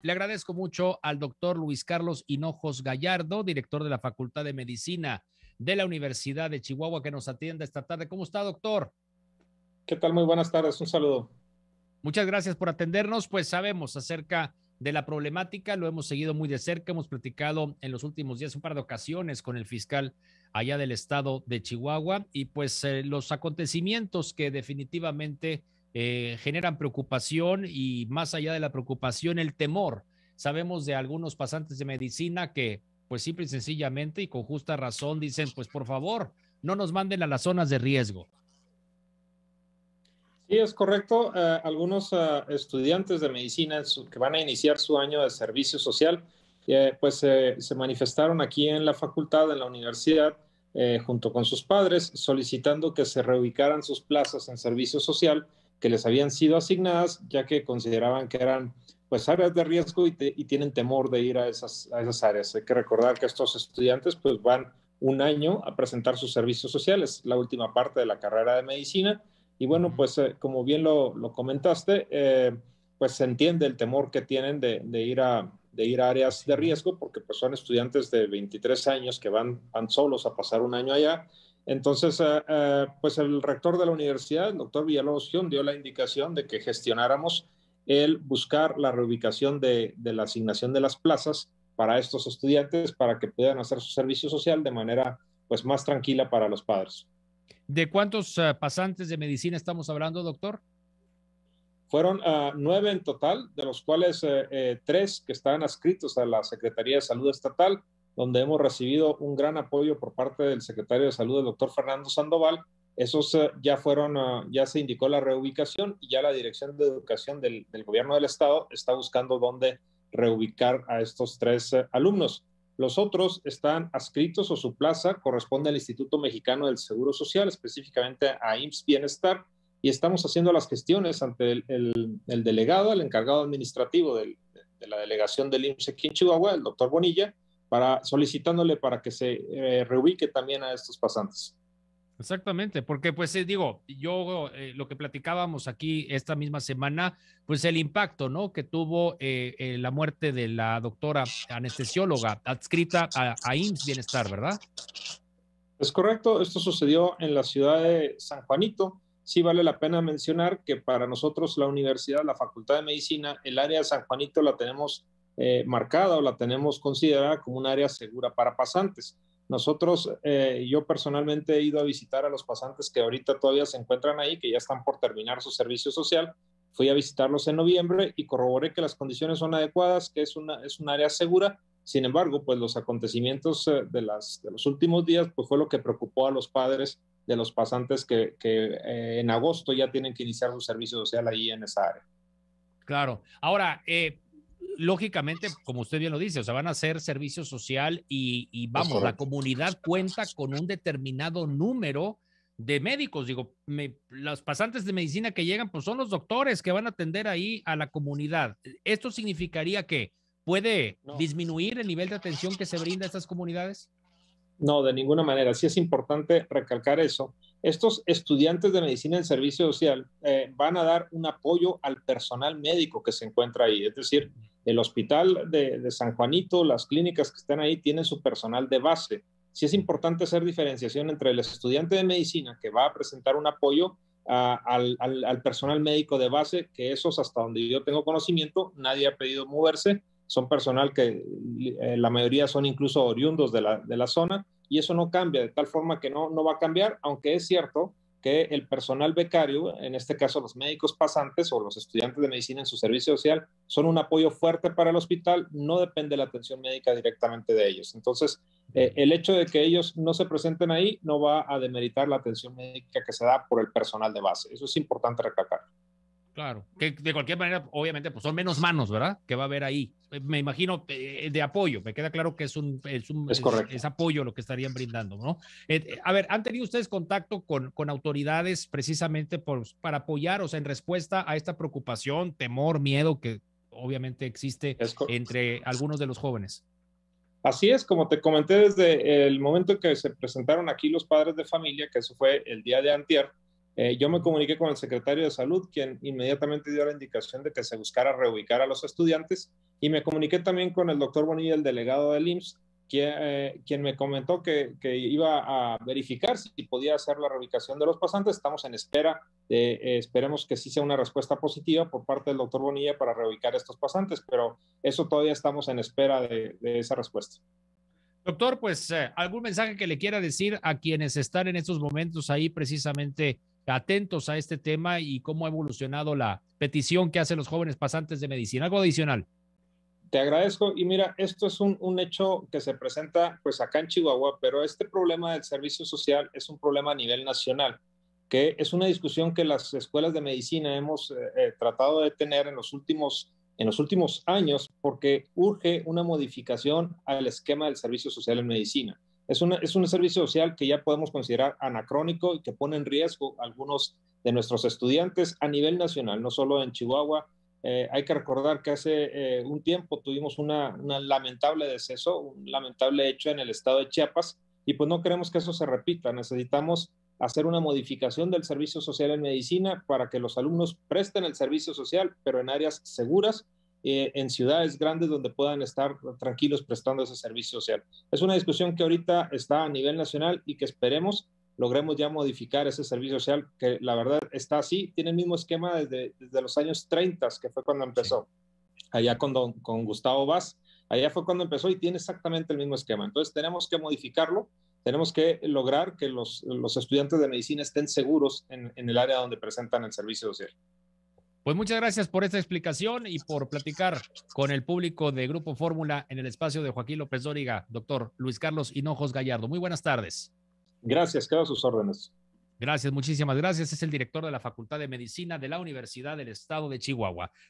Le agradezco mucho al doctor Luis Carlos Hinojos Gallardo, director de la Facultad de Medicina de la Universidad de Chihuahua, que nos atiende esta tarde. ¿Cómo está, doctor? ¿Qué tal? Muy buenas tardes. Un saludo. Muchas gracias por atendernos. Pues sabemos acerca de la problemática, lo hemos seguido muy de cerca, hemos platicado en los últimos días un par de ocasiones con el fiscal allá del estado de Chihuahua y pues eh, los acontecimientos que definitivamente eh, generan preocupación y más allá de la preocupación, el temor. Sabemos de algunos pasantes de medicina que pues simple y sencillamente y con justa razón dicen, pues por favor, no nos manden a las zonas de riesgo. Sí, es correcto. Eh, algunos eh, estudiantes de medicina que van a iniciar su año de servicio social, pues se manifestaron aquí en la facultad, en la universidad, junto con sus padres, solicitando que se reubicaran sus plazas en servicio social que les habían sido asignadas, ya que consideraban que eran pues áreas de riesgo y, tienen temor de ir a esas, a esas áreas. Hay que recordar que estos estudiantes pues van un año a presentar sus servicios sociales, la última parte de la carrera de medicina. Y bueno, pues eh, como bien lo, lo comentaste, eh, pues se entiende el temor que tienen de, de, ir a, de ir a áreas de riesgo, porque pues son estudiantes de 23 años que van, van solos a pasar un año allá entonces, eh, eh, pues el rector de la universidad, el doctor Villalobos Gion, dio la indicación de que gestionáramos el buscar la reubicación de, la asignación de las plazas para estos estudiantes para que puedan hacer su servicio social de manera pues más tranquila para los padres. ¿De cuántos eh, pasantes de medicina estamos hablando, doctor? Fueron nueve en total, de los cuales tres que están adscritos a la Secretaría de Salud Estatal, donde hemos recibido un gran apoyo por parte del secretario de Salud, el doctor Fernando Sandoval. Esos eh, ya fueron, ah, ya se indicó la reubicación y ya la Dirección de Educación del, Gobierno del Estado está buscando dónde reubicar a estos tres eh, alumnos. Los otros están adscritos o su plaza corresponde al Instituto Mexicano del Seguro Social, específicamente a IMSS Bienestar, y estamos haciendo las gestiones ante el, delegado, el encargado administrativo de la delegación del IMSS aquí en Chihuahua, el doctor Bonilla, para solicitándole para que se eh, reubique también a estos pasantes. Exactamente, porque pues eh, digo, yo eh, lo que platicábamos aquí esta misma semana, pues el impacto, ¿no? Que tuvo la muerte de la doctora anestesióloga adscrita a, a IMSS Bienestar, ¿verdad? Es correcto, esto sucedió en la ciudad de San Juanito. Sí vale la pena mencionar que para nosotros la universidad, la Facultad de Medicina, el área de San Juanito la tenemos eh, marcada o la tenemos considerada como un área segura para pasantes. Nosotros, eh, yo personalmente he ido a visitar a los pasantes que ahorita todavía se encuentran ahí, que ya están por terminar su servicio social. Fui a visitarlos en noviembre y corroboré que las condiciones son adecuadas, que es, una, es un área segura. Sin embargo, pues los acontecimientos eh, de, las, de los últimos días, pues fue lo que preocupó a los padres de los pasantes que, que en agosto ya tienen que iniciar su servicio social ahí en esa área. Claro. Ahora, eh, lógicamente, como usted bien lo dice, o sea, van a hacer servicio social y, vamos, la comunidad cuenta con un determinado número de médicos. Digo, los pasantes de medicina que llegan, pues son los doctores que van a atender ahí a la comunidad. ¿Esto significaría que puede disminuir el nivel de atención que se brinda a estas comunidades? No, de ninguna manera. Sí es importante recalcar eso. Estos estudiantes de medicina en servicio social eh, van a dar un apoyo al personal médico que se encuentra ahí. Es decir, el hospital de, San Juanito, las clínicas que están ahí tienen su personal de base. Sí es importante hacer diferenciación entre el estudiante de medicina que va a presentar un apoyo al, al, personal médico de base, que esos hasta donde yo tengo conocimiento, nadie ha pedido moverse son personal que eh, la mayoría son incluso oriundos de la, zona y eso no cambia, de tal forma que no va a cambiar, aunque es cierto que el personal becario, en este caso los médicos pasantes o los estudiantes de medicina en su servicio social, son un apoyo fuerte para el hospital, no depende la atención médica directamente de ellos. Entonces, eh, el hecho de que ellos no se presenten ahí no va a demeritar la atención médica que se da por el personal de base. Eso es importante recalcar. Claro, que de cualquier manera, obviamente, pues son menos manos, ¿verdad? Que va a haber ahí. Eh, me imagino eh, de apoyo, me queda claro que es un, es, un, es, apoyo lo que estarían brindando, ¿no? Eh, a ver, ¿han tenido ustedes contacto con, con autoridades precisamente por, para apoyar, o sea, en respuesta a esta preocupación, temor, miedo que obviamente existe entre algunos de los jóvenes? Así es, como te comenté desde el momento en que se presentaron aquí los padres de familia, que eso fue el día de antier, Eh, yo me comuniqué con el secretario de salud, quien inmediatamente dio la indicación de que se buscara reubicar a los estudiantes, y me comuniqué también con el doctor Bonilla, el delegado del IMSS, quien, eh, quien me comentó que, que, iba a verificar si podía hacer la reubicación de los pasantes. Estamos en espera, eh, esperemos que sí sea una respuesta positiva por parte del doctor Bonilla para reubicar a estos pasantes, pero eso todavía estamos en espera de, de esa respuesta. Doctor, pues algún mensaje que le quiera decir a quienes están en estos momentos ahí precisamente atentos a este tema y cómo ha evolucionado la petición que hacen los jóvenes pasantes de medicina. Algo adicional. Te agradezco. Y mira, esto es un, hecho que se presenta pues acá en Chihuahua, pero este problema del servicio social es un problema a nivel nacional, que es una discusión que las escuelas de medicina hemos eh, eh tratado de tener en los últimos en los últimos años porque urge una modificación al esquema del servicio social en medicina. Es, es un servicio social que ya podemos considerar anacrónico y que pone en riesgo a algunos de nuestros estudiantes a nivel nacional, no solo en Chihuahua. Eh, hay que recordar que hace eh, un tiempo tuvimos una, una, lamentable deceso, un lamentable hecho en el estado de Chiapas y pues no queremos que eso se repita. Necesitamos hacer una modificación del servicio social en medicina para que los alumnos presten el servicio social, pero en áreas seguras eh, en ciudades grandes donde puedan estar tranquilos prestando ese servicio social. Es una discusión que ahorita está a nivel nacional y que esperemos logremos ya modificar ese servicio social, que la verdad está así, tiene el mismo esquema desde, desde los años 30, que fue cuando empezó, allá con, con Gustavo Vaz, allá fue cuando empezó y tiene exactamente el mismo esquema. Entonces tenemos que modificarlo, tenemos que lograr que los, los estudiantes de medicina estén seguros en, en el área donde presentan el servicio social. Pues muchas gracias por esta explicación y por platicar con el público de Grupo Fórmula en el espacio de Joaquín López Dóriga, doctor Luis Carlos Hinojos Gallardo. Muy buenas tardes. Gracias, quedo a sus órdenes. Gracias, muchísimas gracias. Es el director de la Facultad de Medicina de la Universidad del Estado de Chihuahua.